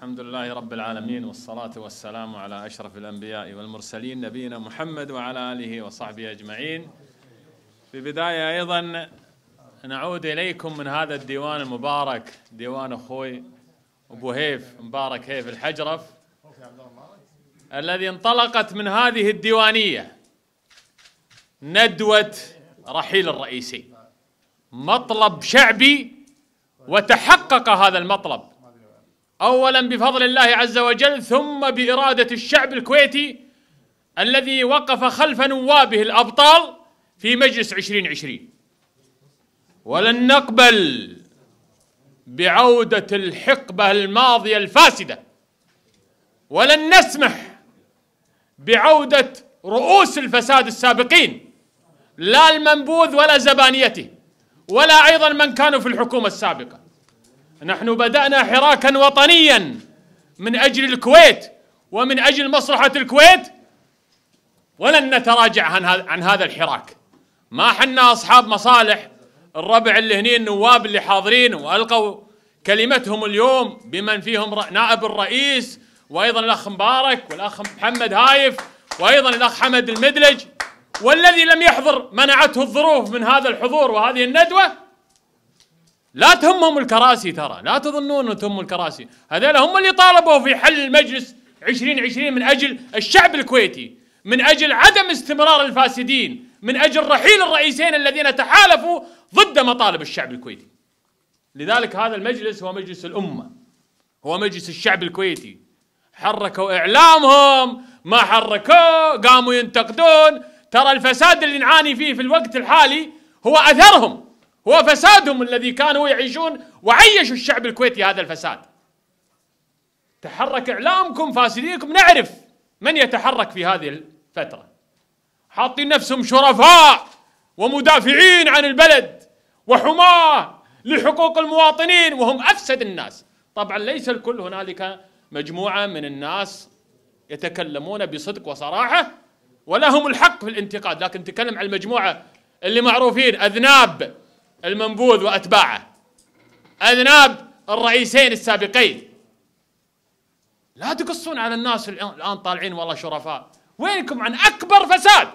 الحمد لله رب العالمين والصلاة والسلام على أشرف الأنبياء والمرسلين نبينا محمد وعلى آله وصحبه أجمعين. في بداية أيضا نعود إليكم من هذا الديوان المبارك ديوان أخوي أبو هيف مبارك هيف الحجرف الذي انطلقت من هذه الديوانية ندوة رحيل الرئيسي مطلب شعبي وتحقق هذا المطلب. اولا بفضل الله عز وجل ثم بإرادة الشعب الكويتي الذي وقف خلف نوابه الأبطال في مجلس 2020 ولن نقبل بعودة الحقبة الماضية الفاسدة. ولن نسمح بعودة رؤوس الفساد السابقين لا المنبوذ ولا زبانيته ولا أيضا من كانوا في الحكومة السابقة. نحن بدأنا حراكا وطنيا من أجل الكويت ومن أجل مصلحة الكويت. ولن نتراجع عن هذا عن هذا الحراك. ما حنا أصحاب مصالح. الربع اللي هني النواب اللي حاضرين وألقوا كلمتهم اليوم بمن فيهم نائب الرئيس وأيضا الأخ مبارك والأخ محمد هايف وأيضا الأخ حمد المدلج. والذي لم يحضر منعته الظروف من هذا الحضور وهذه الندوة لا تهمهم الكراسي ترى لا تظنون أن تهم الكراسي. هذول هم اللي طالبوا في حل المجلس 2020 من أجل الشعب الكويتي من أجل عدم استمرار الفاسدين من أجل رحيل الرئيسين الذين تحالفوا ضد مطالب الشعب الكويتي. لذلك هذا المجلس هو مجلس الأمة هو مجلس الشعب الكويتي. حركوا إعلامهم ما حركوه قاموا ينتقدون. ترى الفساد اللي نعاني فيه في الوقت الحالي هو أثرهم. هو فسادهم الذي كانوا يعيشون وعيشوا الشعب الكويتي هذا الفساد. تحرك إعلامكم فاسدينكم نعرف من يتحرك في هذه الفترة. حاطين نفسهم شرفاء ومدافعين عن البلد وحماة لحقوق المواطنين وهم أفسد الناس. طبعا ليس الكل هنالك مجموعة من الناس يتكلمون بصدق وصراحة ولهم الحق في الانتقاد. لكن تكلم عن المجموعة اللي معروفين أذناب. المنبوذ وأتباعه. أذناب الرئيسين السابقين. لا تقصون على الناس الآن طالعين والله شرفاء. وينكم عن أكبر فساد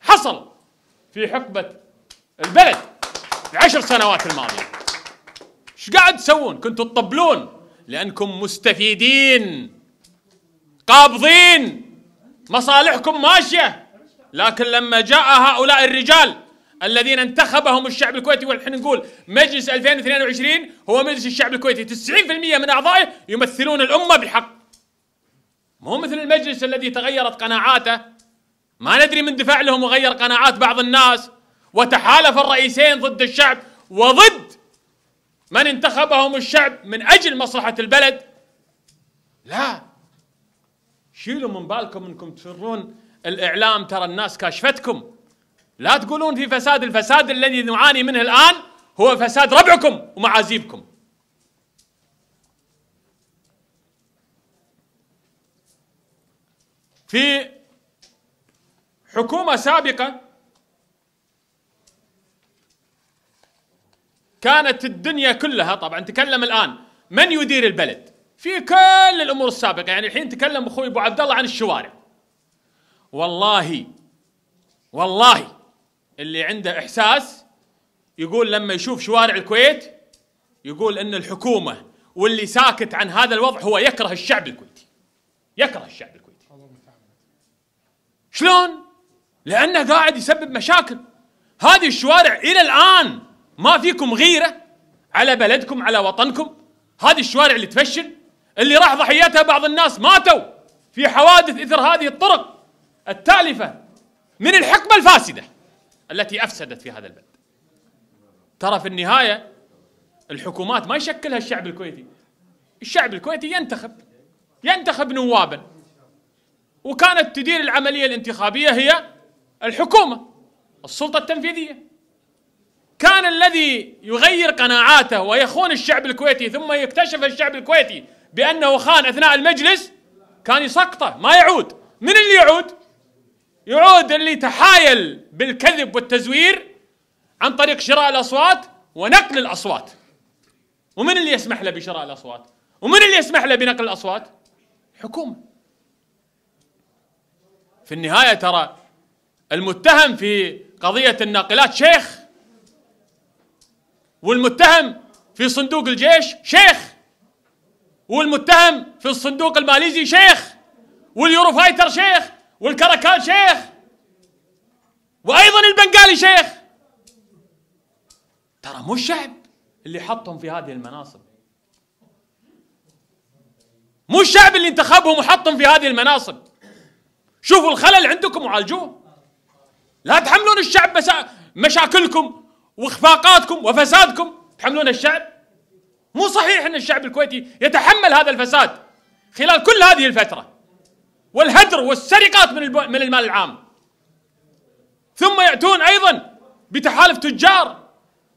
حصل في حقبة البلد في عشر سنوات الماضية. إيش قاعد تسوون؟ كنتوا تطبلون لأنكم مستفيدين. قابضين. مصالحكم ماشية. لكن لما جاء هؤلاء الرجال الذين انتخبهم الشعب الكويتي. والحين نقول مجلس 2022 هو مجلس الشعب الكويتي. 90% من أعضائه يمثلون الأمة بالحق. مو مثل المجلس الذي تغيرت قناعاته. ما ندري من دفع لهم وغير قناعات بعض الناس. وتحالف الرئيسين ضد الشعب. وضد من انتخبهم الشعب من أجل مصلحة البلد. لا. شيلوا من بالكم إنكم تفرون الإعلام. ترى الناس كاشفتكم. لا تقولون في فساد الفساد الذي نعاني منه الآن هو فساد ربعكم ومعازيبكم في حكومة سابقة كانت الدنيا كلها طبعا تكلم الآن من يدير البلد؟ في كل الأمور السابقة يعني الحين تكلم أخوي أبو عبد الله عن الشوارع. والله والله اللي عنده إحساس يقول لما يشوف شوارع الكويت يقول إن الحكومة واللي ساكت عن هذا الوضع هو يكره الشعب الكويتي. يكره الشعب الكويتي. شلون؟ لأنه قاعد يسبب مشاكل. هذه الشوارع إلى الآن ما فيكم غيرة على بلدكم على وطنكم. هذه الشوارع اللي تفشل اللي راح ضحيتها بعض الناس ماتوا في حوادث إثر هذه الطرق التالفة من الحقبة الفاسدة. التي أفسدت في هذا البلد. ترى في النهاية الحكومات ما يشكلها الشعب الكويتي. الشعب الكويتي ينتخب ينتخب نوابا وكانت تدير العملية الانتخابية هي الحكومة السلطة التنفيذية. كان الذي يغير قناعاته ويخون الشعب الكويتي ثم يكتشف الشعب الكويتي بأنه خان أثناء المجلس كان يسقطه ما يعود من اللي يعود يعود اللي تحايل بالكذب والتزوير عن طريق شراء الأصوات ونقل الأصوات. ومن اللي يسمح له بشراء الأصوات؟ ومن اللي يسمح له بنقل الأصوات؟ حكومة. في النهاية ترى المتهم في قضية الناقلات شيخ والمتهم في صندوق الجيش شيخ والمتهم في الصندوق الماليزي شيخ واليورو فايتر شيخ. والكركان شيخ. وأيضا البنغالي شيخ. ترى مو الشعب اللي حطهم في هذه المناصب. مو الشعب اللي انتخبهم وحطهم في هذه المناصب. شوفوا الخلل عندكم وعالجوه. لا تحملون الشعب مشاكلكم وإخفاقاتكم وفسادكم. تحملون الشعب. مو صحيح إن الشعب الكويتي يتحمل هذا الفساد خلال كل هذه الفترة. والهدر والسرقات من من المال العام. ثم يأتون أيضا بتحالف تجار.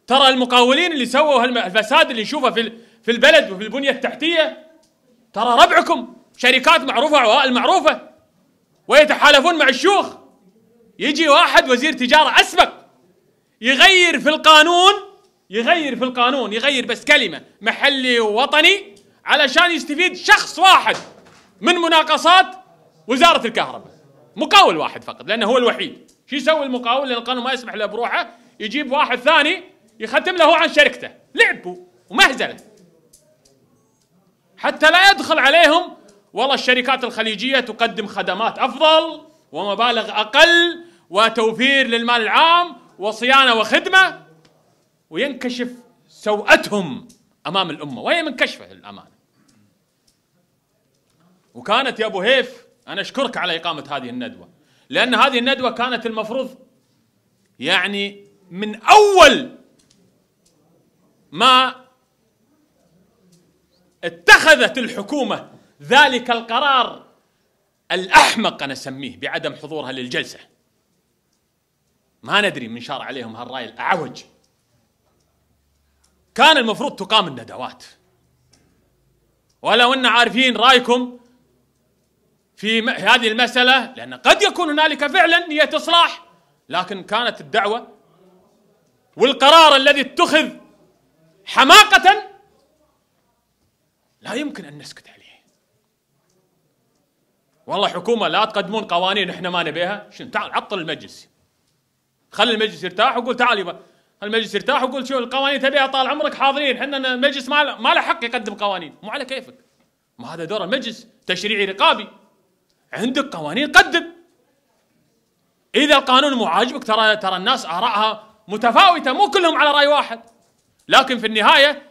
ترى المقاولين اللي سووا الفساد اللي نشوفه في في البلد وفي البنية التحتية. ترى ربعكم شركات معروفة عوائل معروفة ويتحالفون مع الشيوخ. يجي واحد وزير تجارة أسبق يغير في القانون يغير في القانون يغير بس كلمة محلي ووطني علشان يستفيد شخص واحد من مناقصات وزارة الكهرباء. مقاول واحد فقط لأنه هو الوحيد. شو يسوي المقاول؟ لأن القانون ما يسمح له بروحه يجيب واحد ثاني يختم له عن شركته. لعب ومهزله حتى لا يدخل عليهم والله الشركات الخليجية تقدم خدمات أفضل ومبالغ أقل وتوفير للمال العام وصيانة وخدمة وينكشف سوءتهم أمام الأمة وهي من كشفه الامانه وكانت يا أبو هيف أنا أشكرك على إقامة هذه الندوة لأن هذه الندوة كانت المفروض يعني من أول ما اتخذت الحكومة ذلك القرار الأحمق أنا أسميه بعدم حضورها للجلسة. ما ندري من شار عليهم هالرأي الأعوج. كان المفروض تقام الندوات. ولو إن عارفين رأيكم في هذه المسألة لأن قد يكون هنالك فعلا نية إصلاح لكن كانت الدعوة والقرار الذي اتخذ حماقة لا يمكن أن نسكت عليه. والله حكومة لا تقدمون قوانين إحنا ما نبيها. شنو؟ تعال عطل المجلس. خلي المجلس يرتاح وقول تعال يبا المجلس يرتاح وقول شو القوانين تبيها؟ طال عمرك حاضرين. إحنا المجلس ما له حق يقدم قوانين. مو على كيفك. ما هذا دور المجلس تشريعي رقابي. عندك قوانين قدم. إذا القانون مو عاجبك ترى ترى الناس ارائها متفاوتة مو كلهم على رأي واحد. لكن في النهاية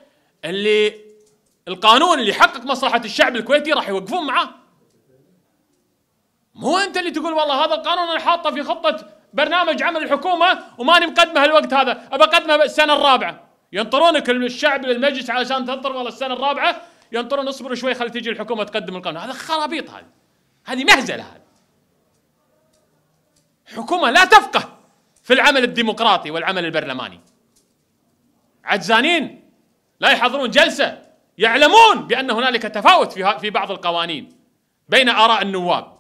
اللي القانون اللي يحقق مصلحة الشعب الكويتي راح يوقفون معاه. مو أنت اللي تقول والله هذا القانون أنا حاطه في خطة برنامج عمل الحكومة وماني مقدمه الوقت هذا أبى أقدمه السنة الرابعة. ينطرونك الشعب للمجلس علشان تنطر والله السنة الرابعة ينطرون اصبروا شوي خلي تيجي الحكومة تقدم القانون. هذا خرابيط هذه. هذه مهزلة هذه. حكومة لا تفقه في العمل الديمقراطي والعمل البرلماني. عجزانين لا يحضرون جلسة يعلمون بأن هنالك تفاوت في في بعض القوانين بين آراء النواب.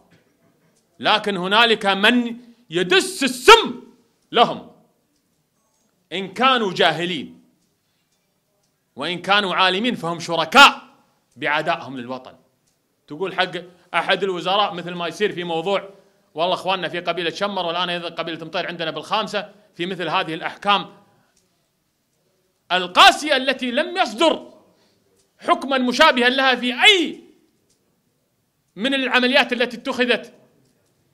لكن هنالك من يدس السم لهم. إن كانوا جاهلين وإن كانوا عالمين فهم شركاء بعدائهم للوطن. تقول حق أحد الوزراء مثل ما يصير في موضوع والله أخواننا في قبيلة شمر والآن أيضا قبيلة مطير عندنا بالخامسة في مثل هذه الأحكام. القاسية التي لم يصدر حكما مشابها لها في أي من العمليات التي اتخذت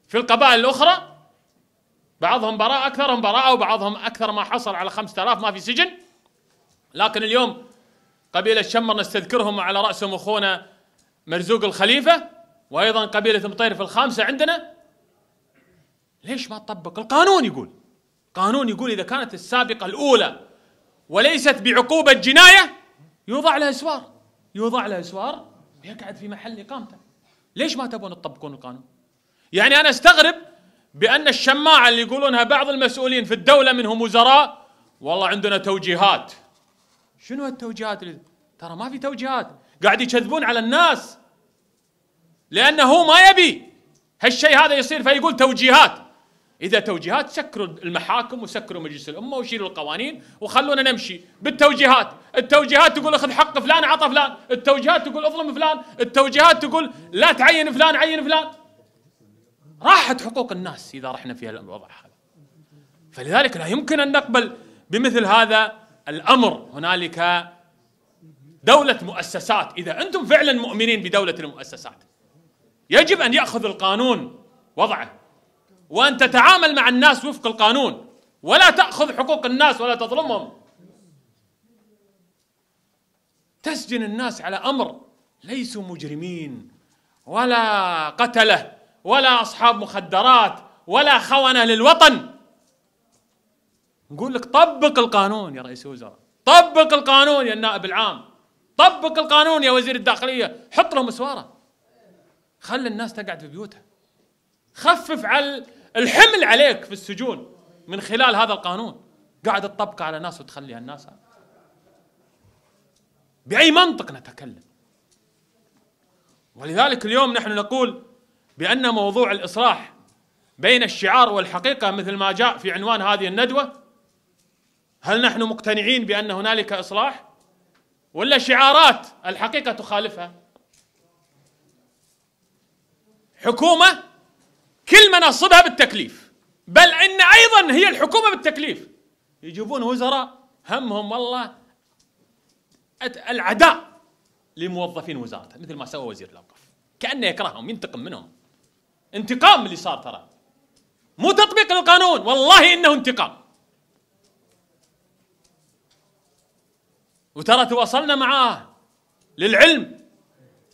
في القبائل الأخرى بعضهم براء أكثرهم براءة وبعضهم أكثر ما حصل على خمسة آلاف ما في سجن. لكن اليوم قبيلة شمر نستذكرهم على رأسهم أخونا مرزوق الخليفة. وأيضا قبيلة مطير في الخامسة عندنا. ليش ما تطبق القانون يقول قانون يقول إذا كانت السابقة الأولى وليست بعقوبة جناية يوضع لها إسوار يوضع لها إسوار ويقعد في محل إقامته. ليش ما تبون تطبقون القانون؟ يعني أنا أستغرب بأن الشماعة اللي يقولونها بعض المسؤولين في الدولة منهم وزراء والله عندنا توجيهات. شنو التوجيهات اللي ترى ما في توجيهات. قاعد يكذبون على الناس. لأنه ما يبي هالشيء هذا يصير فيقول توجيهات. إذا توجيهات سكروا المحاكم وسكروا مجلس الأمة وشيلوا القوانين وخلونا نمشي. بالتوجيهات، التوجيهات تقول أخذ حق فلان عطى فلان، التوجيهات تقول أظلم فلان، التوجيهات تقول لا تعين فلان عين فلان. راحت حقوق الناس إذا رحنا في الوضع هذا. فلذلك لا يمكن أن نقبل بمثل هذا الأمر، هنالك دولة مؤسسات، إذا أنتم فعلا مؤمنين بدولة المؤسسات يجب أن يأخذ القانون. وضعه. وأن تتعامل مع الناس وفق القانون. ولا تأخذ حقوق الناس ولا تظلمهم. تسجن الناس على أمر ليسوا مجرمين. ولا قتلة. ولا أصحاب مخدرات. ولا خونة للوطن. نقول لك طبق القانون يا رئيس الوزراء. طبق القانون يا النائب العام. طبق القانون يا وزير الداخلية. حط لهم مسوارة. خلي الناس تقعد في بيوتها. خفف على الحمل عليك في السجون من خلال هذا القانون. قاعد تطبقه على ناس وتخليها الناس. بأي منطق نتكلم؟ ولذلك اليوم نحن نقول بأن موضوع الإصلاح بين الشعار والحقيقة مثل ما جاء في عنوان هذه الندوة هل نحن مقتنعين بأن هنالك إصلاح؟ ولا شعارات الحقيقة تخالفها؟ حكومة كل مناصبها بالتكليف. بل إن أيضا هي الحكومة بالتكليف. يجيبون وزراء همهم والله العداء لموظفين وزارته مثل ما سوى وزير الأوقاف. كأنه يكرههم ينتقم منهم. انتقام اللي صار ترى. مو تطبيق القانون والله إنه انتقام. وترى تواصلنا معاه للعلم.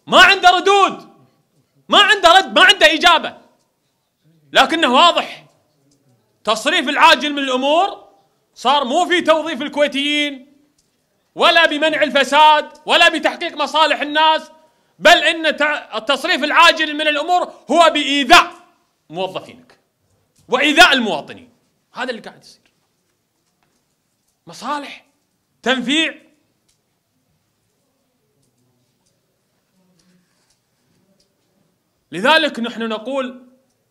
ما عنده ردود. ما عنده رد ما عنده إجابة. لكنه واضح. تصريف العاجل من الأمور صار مو في توظيف الكويتيين ولا بمنع الفساد ولا بتحقيق مصالح الناس بل إن التصريف العاجل من الأمور هو بإيذاء موظفينك وإيذاء المواطنين. هذا اللي قاعد يصير. مصالح تنفيع لذلك نحن نقول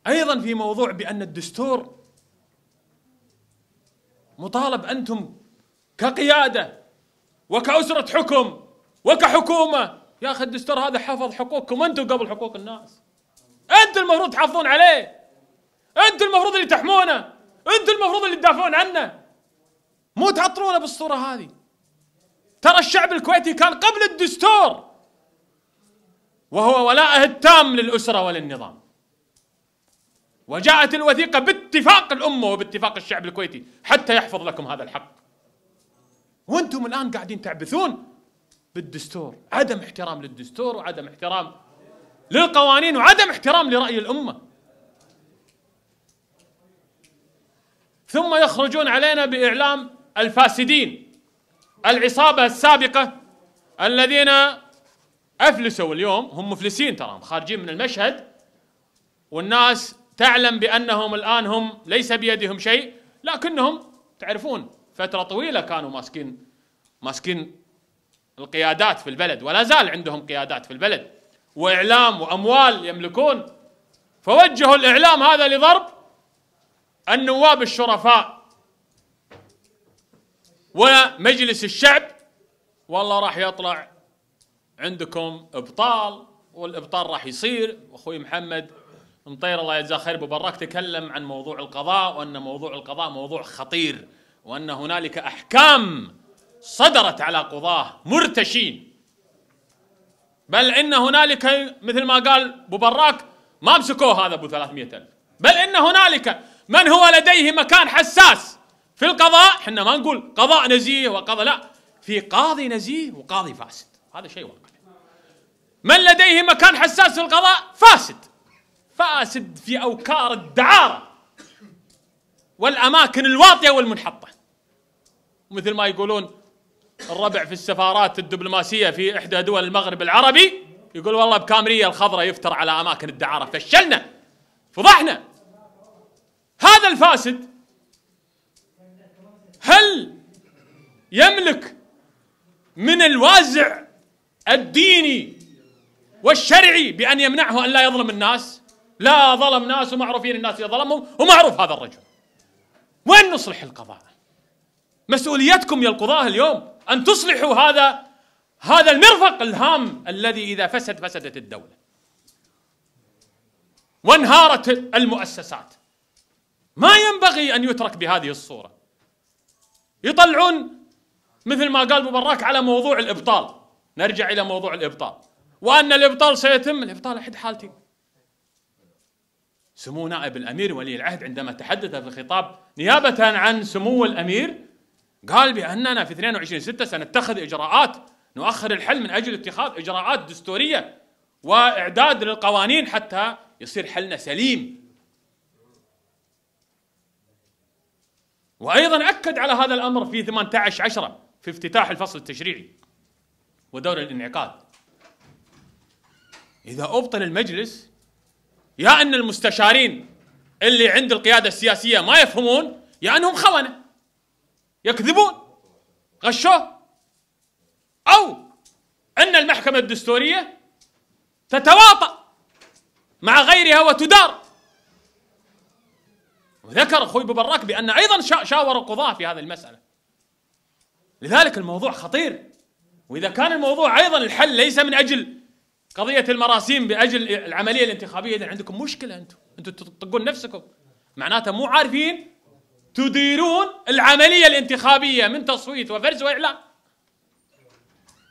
أيضا في موضوع بأن الدستور مطالب أنتم كقيادة وكأسرة حكم وكحكومة. يا أخي الدستور هذا حفظ حقوقكم أنتم قبل حقوق الناس. أنتم المفروض تحافظون عليه. أنتم المفروض اللي تحمونه. أنتم المفروض اللي تدافعون عنه. مو تعطرونه بالصورة هذه. ترى الشعب الكويتي كان قبل الدستور. وهو ولاءه التام للأسرة وللنظام. وجاءت الوثيقة باتفاق الأمة وباتفاق الشعب الكويتي حتى يحفظ لكم هذا الحق. وأنتم الآن قاعدين تعبثون بالدستور عدم احترام للدستور وعدم احترام للقوانين وعدم احترام لرأي الأمة. ثم يخرجون علينا بإعلام الفاسدين العصابة السابقة الذين أفلسوا اليوم هم مفلسين ترى خارجين من المشهد والناس تعلم بأنهم الآن هم ليس بيدهم شيء لكنهم تعرفون فترة طويلة كانوا ماسكين ماسكين القيادات في البلد ولا زال عندهم قيادات في البلد وإعلام وأموال يملكون. فوجهوا الإعلام هذا لضرب النواب الشرفاء ومجلس الشعب والله راح يطلع عندكم إبطال والإبطال راح يصير. واخوي محمد مطير الله يجزاه خير. أبو براك تكلم عن موضوع القضاء وأن موضوع القضاء موضوع خطير وأن هنالك أحكام صدرت على قضاه مرتشين. بل إن هنالك مثل ما قال أبو براك ما مسكوه هذا أبو 300 ألف. بل إن هنالك من هو لديه مكان حساس في القضاء. إحنا ما نقول قضاء نزيه وقضاء لا في قاضي نزيه وقاضي فاسد. هذا شيء واقع من لديه مكان حساس في القضاء؟ فاسد. فاسد في أوكار الدعارة والأماكن الواطيه والمنحطة. مثل ما يقولون الربع في السفارات الدبلوماسية في إحدى دول المغرب العربي يقول والله بكامرية الخضراء يفتر على أماكن الدعارة. فشلنا. فضحنا. هذا الفاسد هل يملك من الوازع الديني والشرعي بأن يمنعه أن لا يظلم الناس. لا ظلم ناس ومعروفين الناس اللي ظلمهم ومعروف هذا الرجل. وين نصلح القضاء؟ مسؤوليتكم يا القضاة اليوم أن تصلحوا هذا هذا المرفق الهام الذي إذا فسد فسدت الدولة. وانهارت المؤسسات. ما ينبغي أن يترك بهذه الصورة. يطلعون مثل ما قال براك على موضوع الإبطال. نرجع إلى موضوع الإبطال. وأن الإبطال سيتم. الإبطال أحد حالتين سمو نائب الأمير ولي العهد عندما تحدث في خطاب نيابة عن سمو الأمير قال بأننا في 22 6 سنتخذ إجراءات نؤخر الحل من أجل اتخاذ إجراءات دستورية وإعداد للقوانين حتى يصير حلنا سليم. وأيضا أكد على هذا الأمر في 18 10 في افتتاح الفصل التشريعي. ودور الانعقاد. إذا أبطل المجلس يا أن المستشارين اللي عند القيادة السياسية ما يفهمون يا أنهم خونة. يكذبون غشوه. أو أن المحكمة الدستورية تتواطأ مع غيرها وتدار. وذكر أخوي ابو براك بأن أيضا شاور القضاة في هذه المسألة. لذلك الموضوع خطير. وإذا كان الموضوع أيضا الحل ليس من أجل قضية المراسيم بأجل العملية الانتخابية اذا عندكم مشكلة أنتم. أنتم تطقون نفسكم. معناته مو عارفين تديرون العملية الانتخابية من تصويت وفرز وإعلان.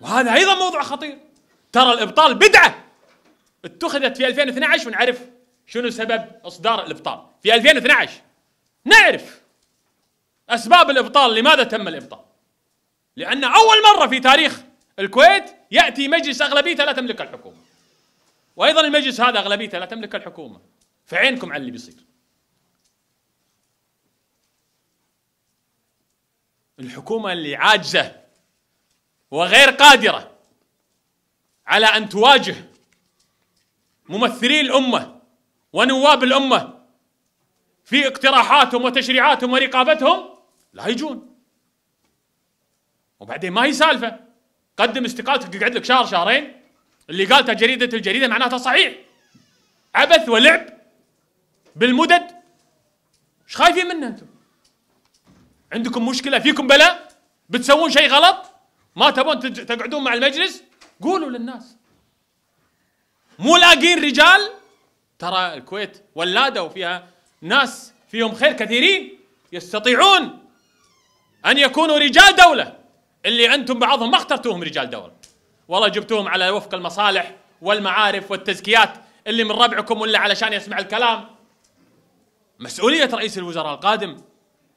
وهذا أيضا موضوع خطير. ترى الإبطال بدعة. اتخذت في 2012 ونعرف شنو سبب إصدار الإبطال. في 2012 نعرف أسباب الإبطال لماذا تم الإبطال. لأن أول مرة في تاريخ الكويت يأتي مجلس اغلبيته لا تملك الحكومة. وأيضا المجلس هذا اغلبيته لا تملك الحكومة. فعينكم على اللي بيصير. الحكومة اللي عاجزة وغير قادرة على أن تواجه ممثلي الأمة ونواب الأمة في اقتراحاتهم وتشريعاتهم ورقابتهم لا يجون. وبعدين ما هي سالفة. قدم استقالتك يقعد لك شهر شهرين اللي قالته جريده الجريدة معناتها صحيح. عبث ولعب بالمدد. إيش خايفين منه أنتم؟ عندكم مشكلة فيكم بلاء بتسوون شيء غلط؟ ما تبون تقعدون مع المجلس؟ قولوا للناس. مو لاقين رجال؟ ترى الكويت ولادة وفيها ناس فيهم خير كثيرين يستطيعون أن يكونوا رجال دولة. اللي أنتم بعضهم ما اخترتوهم رجال دوله والله جبتوهم على وفق المصالح والمعارف والتزكيات اللي من ربعكم ولا علشان يسمع الكلام. مسؤولية رئيس الوزراء القادم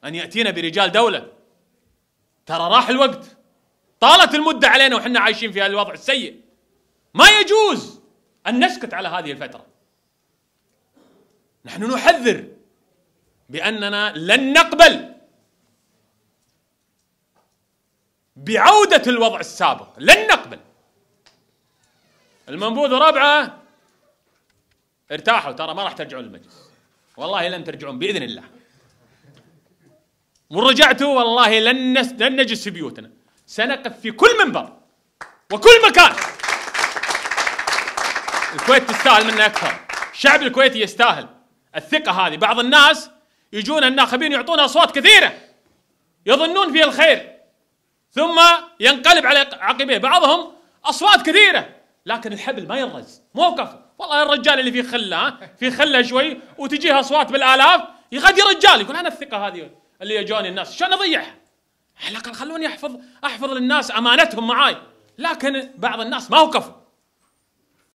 أن يأتينا برجال دولة. ترى راح الوقت. طالت المدة علينا وحنا عايشين في هذا الوضع السيء. ما يجوز أن نسكت على هذه الفترة. نحن نحذر بأننا لن نقبل بعودة الوضع السابق. لن نقبل. المنبوذ رابعة. ارتاحوا ترى ما راح ترجعون للمجلس والله لن ترجعون بإذن الله. ورجعتوا والله لن لن نجلس في بيوتنا. سنقف في كل منبر وكل مكان. الكويت تستاهل منا أكثر. الشعب الكويتي يستاهل. الثقة هذه. بعض الناس يجون الناخبين يعطون أصوات كثيرة. يظنون فيها الخير. ثم ينقلب على عقبيه. بعضهم أصوات كثيرة لكن الحبل ما ينرز موقف والله الرجال اللي في خلة في خلة شوي وتجيه أصوات بالآلاف يغدي رجال يقول أنا الثقة هذه اللي يجوني الناس شلون أضيعها؟ على الأقل خلوني أحفظ أحفظ للناس أمانتهم معاي. لكن بعض الناس ما وقفوا